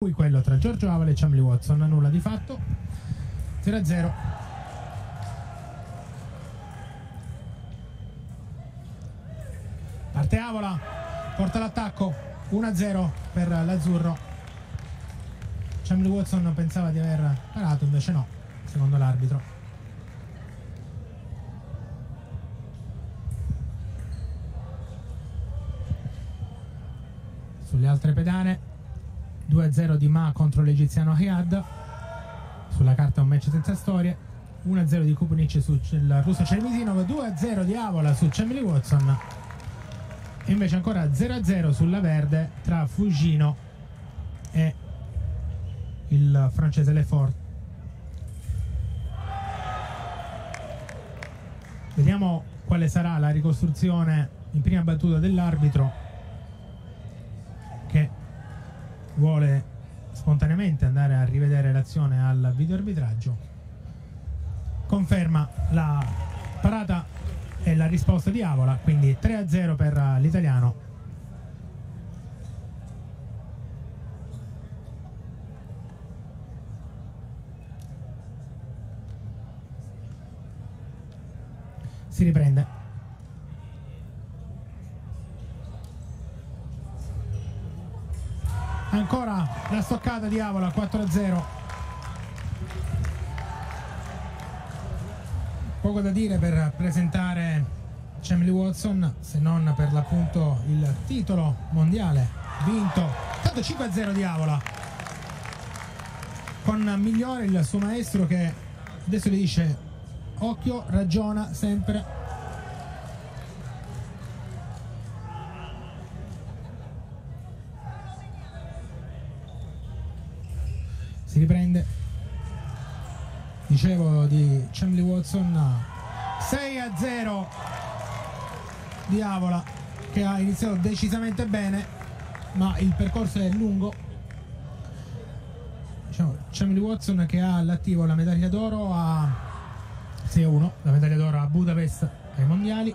Poi quello tra Giorgio Avola e Chamley Watson, nulla di fatto. 0-0. Parte Avola, porta l'attacco, 1-0 per l'azzurro. Chamley Watson pensava di aver parato, invece no, secondo l'arbitro. Sulle altre pedane 2-0 di Ma contro l'egiziano Hayad sulla carta un match senza storie. 1-0 di Kupunic sul russo Cermisinov 2-0 di Avola su Chamberlain Watson. E invece ancora 0-0 sulla verde tra Fugino e il francese Lefort vediamo quale sarà la ricostruzione in prima battuta dell'arbitro che vuole spontaneamente andare a rivedere l'azione al video arbitraggio. Conferma la parata e la risposta di Avola quindi 3 a 0 per l'italiano. Si riprende ancora la stoccata di Avola 4-0 poco da dire per presentare Chamley Watson se non per l'appunto il titolo mondiale. Vinto. Tanto 5-0 di Avola con migliore il suo maestro che adesso gli dice occhio ragiona sempre si riprende. Dicevo di Chamley Watson. 6 a 0 di Avola che ha iniziato decisamente bene ma il percorso è lungo. Diciamo, Chamley Watson che ha all'attivo la medaglia d'oro a 6 a 1 la medaglia d'oro a Budapest ai mondiali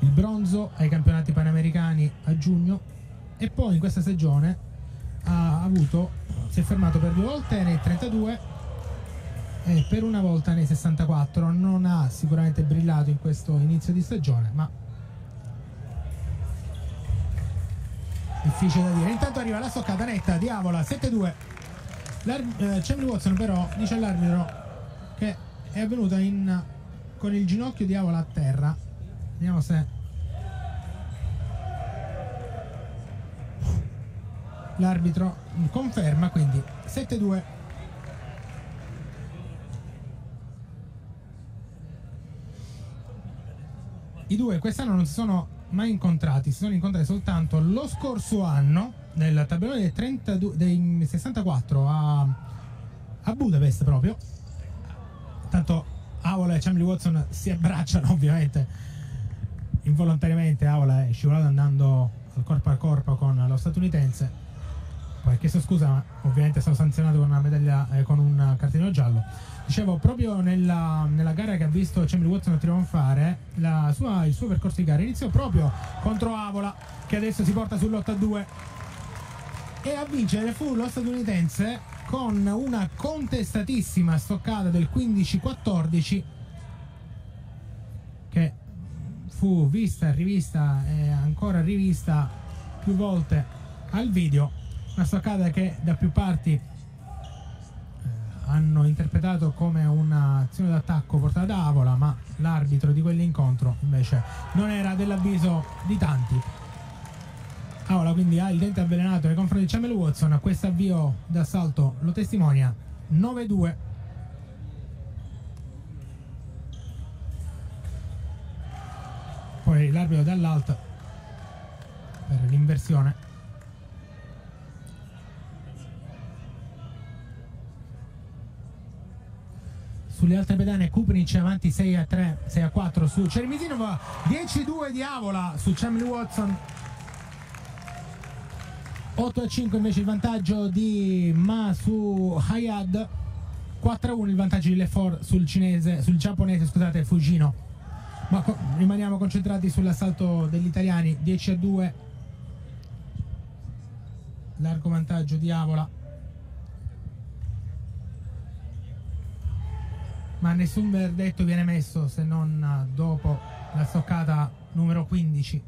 il bronzo ai campionati panamericani a giugno e poi in questa stagione ha avuto si è fermato per due volte nei 32 e per una volta nei 64 non ha sicuramente brillato in questo inizio di stagione ma difficile da dire. Intanto arriva la stoccata netta Diavola 7-2 eh, Chamberlain Watson però dice all'arbitro che è avvenuta in, con il ginocchio Diavola a terra. Vediamo se l'arbitro conferma quindi 7-2 i due quest'anno non si sono mai incontrati si sono incontrati soltanto lo scorso anno nel tabellone dei, 32, dei 64 a, a Budapest proprio. Tanto Avola e Chamberlain Watson si abbracciano ovviamente involontariamente. Avola è scivolato andando al corpo a corpo con lo statunitense poi ha chiesto scusa, ma ovviamente è stato sanzionato con una medaglia, eh, con un cartellino giallo. Dicevo, proprio nella, nella gara che ha visto Chamberlain Watson trionfare, sua, il suo percorso di gara iniziò proprio contro Avola, che adesso si porta sull'8-2 e a vincere fu lo statunitense con una contestatissima stoccata del 15-14 che fu vista, rivista e ancora rivista più volte al video una stoccata che da più parti eh, hanno interpretato come un'azione d'attacco portata da Avola, ma l'arbitro di quell'incontro invece non era dell'avviso di tanti. Avola quindi ha il dente avvelenato nei confronti di Chamel Watson, questo avvio d'assalto lo testimonia 9-2. Poi l'arbitro dall'alto per l'inversione sulle altre pedane Kupnic avanti 6 a 3 6 a 4 su Cermisinov 10-2 di Avola su Chamley Watson. 8 a 5 invece il vantaggio di Ma su Hayad 4 a 1 il vantaggio di Lefort sul cinese sul giapponese scusate Fugino ma co rimaniamo concentrati sull'assalto degli italiani 10 a 2 largo vantaggio di Avola ma nessun verdetto viene messo se non dopo la stoccata numero 15.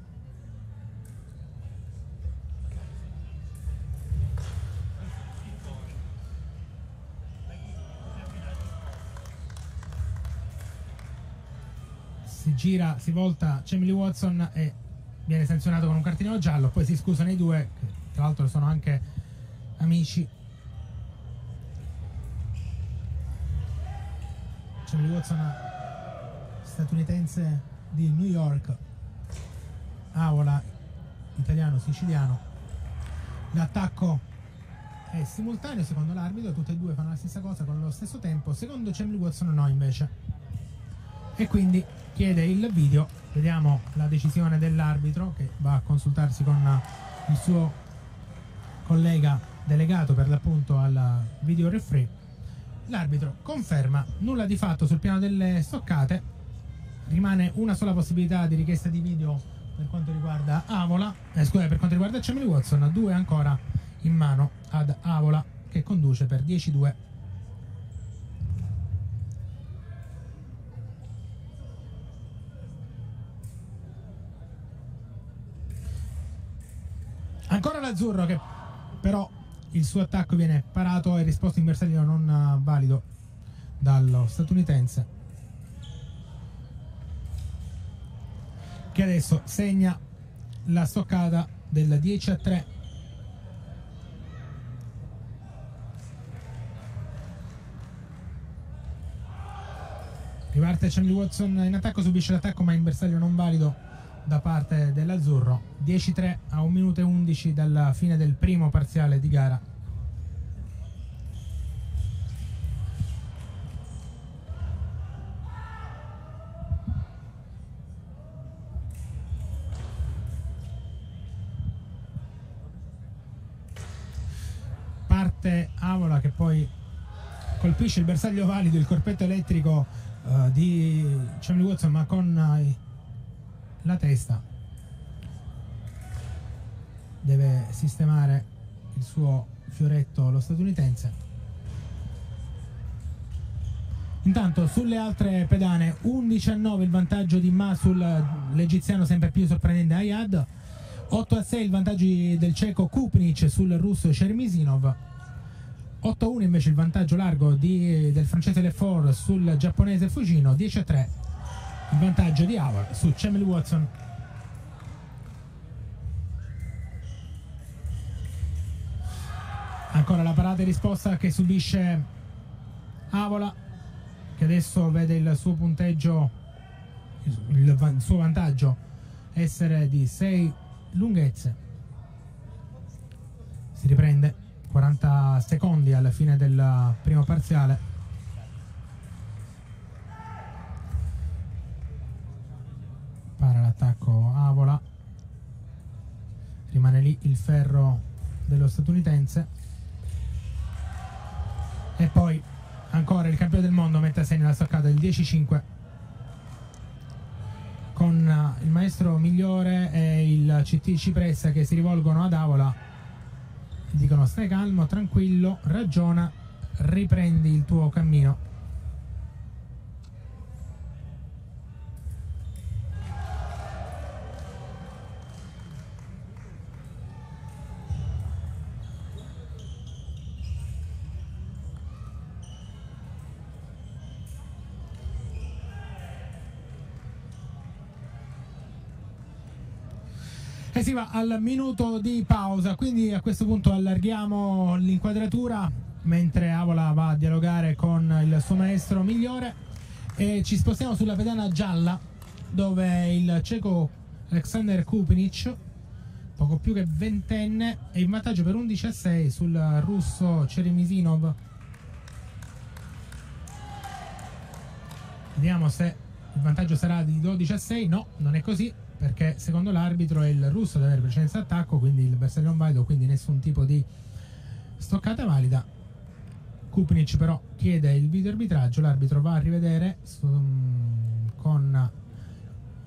Si gira, si volta Cemily Watson e viene sanzionato con un cartellino giallo, poi si scusano i due, che tra l'altro sono anche amici Charlie Watson statunitense di New York. Avola italiano siciliano. L'attacco è simultaneo secondo l'arbitro tutte e due fanno la stessa cosa con lo stesso tempo. Secondo Chamley Watson no invece. E quindi chiede il video. Vediamo la decisione dell'arbitro che va a consultarsi con il suo collega delegato per l'appunto al video referee L'arbitro conferma nulla di fatto sul piano delle stoccate. Rimane una sola possibilità di richiesta di video per quanto riguarda Avola, eh, scusa, per quanto riguarda Chamberlain Watson, due ancora in mano ad Avola che conduce per 10-2. Ancora l'azzurro che però il suo attacco viene parato e risposto in bersaglio non eh, valido dallo statunitense. Che adesso segna la stoccata del 10 a 3 riparte Chamberlain Watson in attacco subisce l'attacco ma in bersaglio non valido da parte dell'azzurro. 10-3 a 1 minuto e 11 dalla fine del primo parziale di gara. Parte Avola che poi colpisce il bersaglio valido il corpetto elettrico uh, di Chamley Watson ma con uh, la testa deve sistemare il suo fioretto lo statunitense. Intanto sulle altre pedane 11 a 9 il vantaggio di Ma sull'egiziano sempre più sorprendente Ayad. 8 a 6 il vantaggio del ceco Kupnic sul russo Shermisinov 8 a 1 invece il vantaggio largo di, del francese Lefort sul giapponese Fujino 10 a 3 il vantaggio di Howard su Chamel Watson. Ancora la parata e risposta che subisce Avola che adesso vede il suo punteggio il suo vantaggio essere di 6 lunghezze. Si riprende 40 secondi alla fine del primo parziale para l'attacco Avola. Rimane lì il ferro dello statunitense. E poi ancora il campione del mondo mette a segno la stoccata del 10-5 con eh, il maestro migliore e il CT Cipressa che si rivolgono ad Avola. Dicono stai calmo, tranquillo, ragiona riprendi il tuo cammino E si va al minuto di pausa, quindi a questo punto allarghiamo l'inquadratura mentre Avola va a dialogare con il suo maestro migliore e ci spostiamo sulla pedana gialla dove il ceco Alexander Kupinic poco più che ventenne è in vantaggio per 11 a 6 sul russo Ceremisinov vediamo se il vantaggio sarà di 12 a 6 no, non è così perché secondo l'arbitro è il russo ad avere precedenza d'attacco, quindi il bersaglio non valido, quindi nessun tipo di stoccata valida. Kupnic però chiede il video arbitraggio, l'arbitro va a rivedere su, con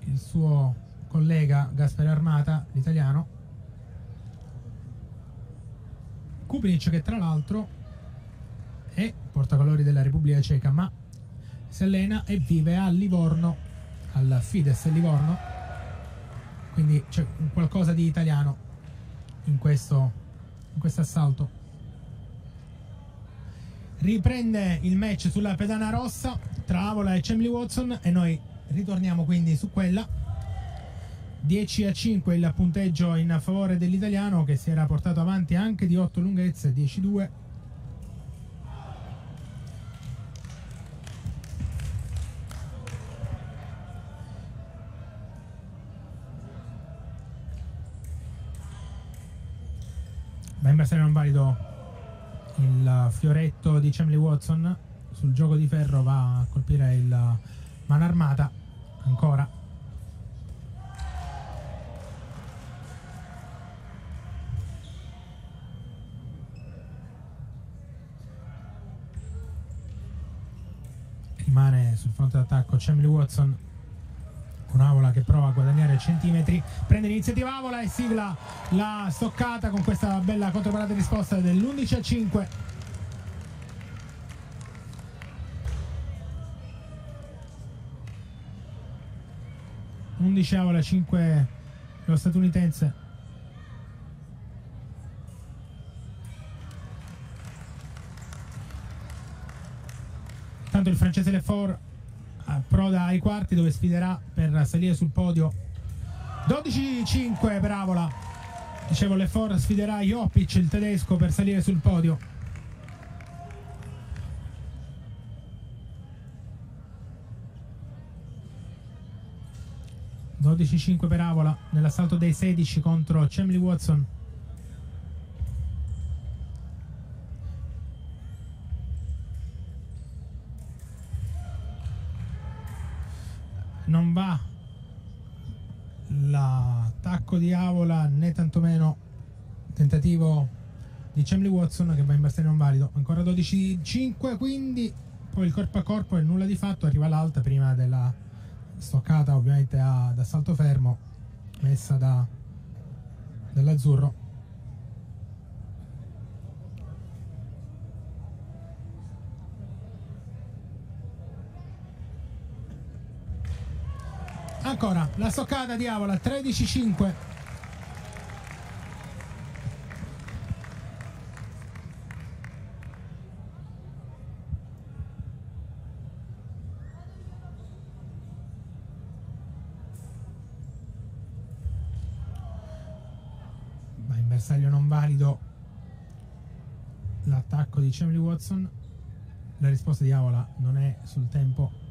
il suo collega Gaspare Armata, l'italiano. Kupnic che tra l'altro è portacolori della Repubblica Ceca, ma si allena e vive a Livorno, al Fides Livorno. Quindi c'è qualcosa di italiano in questo, in questo assalto. Riprende il match sulla pedana rossa tra Avola e Chemley Watson e noi ritorniamo quindi su quella 10 a 5 il punteggio in favore dell'italiano che si era portato avanti anche di 8 lunghezze 10 2 va in bersaglio non valido il fioretto di Chemley Watson. Sul gioco di ferro va a colpire il mano armata ancora. Rimane sul fronte d'attacco Chemley Watson un'avola che prova a guadagnare centimetri prende l'iniziativa avola e sigla la stoccata con questa bella controparata risposta dell'11 a 5 11 avola 5 lo statunitense. Intanto il francese Lefort approda ai quarti dove sfiderà per salire sul podio. 12-5 per Avola dicevo Lefort sfiderà Jopic il tedesco per salire sul podio. (12-5 per Avola nell'assalto dei 16 contro Chemley Watson non va l'attacco di Avola né tantomeno tentativo di Chemley Watson che va in bersaglio non valido ancora 12-5 quindi poi il corpo a corpo è nulla di fatto arriva l'alta prima della stoccata ovviamente ad assalto fermo messa da, dall'azzurro Ancora la stoccata di Avola 13-5. Va in bersaglio non valido l'attacco di Chemley Watson. La risposta di Avola non è sul tempo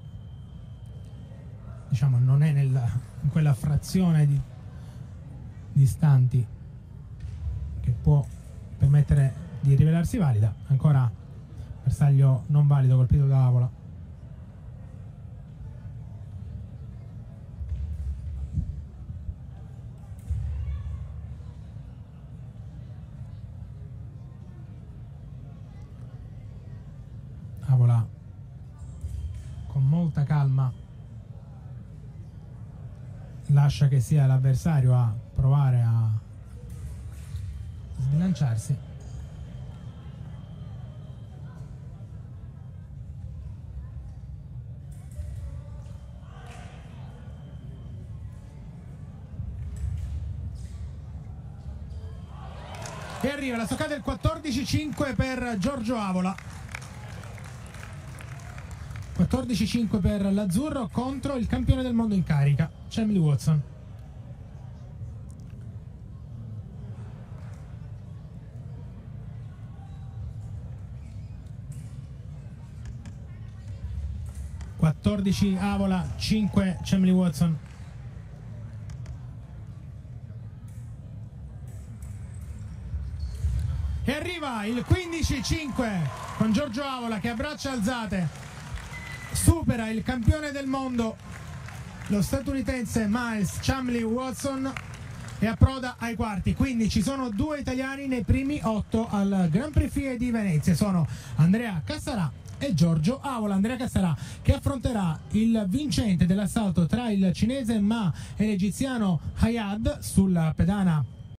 diciamo, non è nella, in quella frazione di, di istanti che può permettere di rivelarsi valida. Ancora bersaglio non valido colpito da Avola. Avola con molta calma lascia che sia l'avversario a provare a sbilanciarsi. E arriva la stoccata del 14-5 per Giorgio Avola 14-5 per l'azzurro contro il campione del mondo in carica, Chemley Watson. Quattordici Avola, 5 Chemley Watson. E arriva il 15-5 con Giorgio Avola che a braccia alzate supera il campione del mondo, lo statunitense Miles Chamley Watson e approda ai quarti. Quindi ci sono due italiani nei primi otto al Grand Prix FIE di Venezia. Sono Andrea Cassarà e Giorgio Avola. Andrea Cassarà che affronterà il vincente dell'assalto tra il cinese Ma e l'egiziano Hayad sulla pedana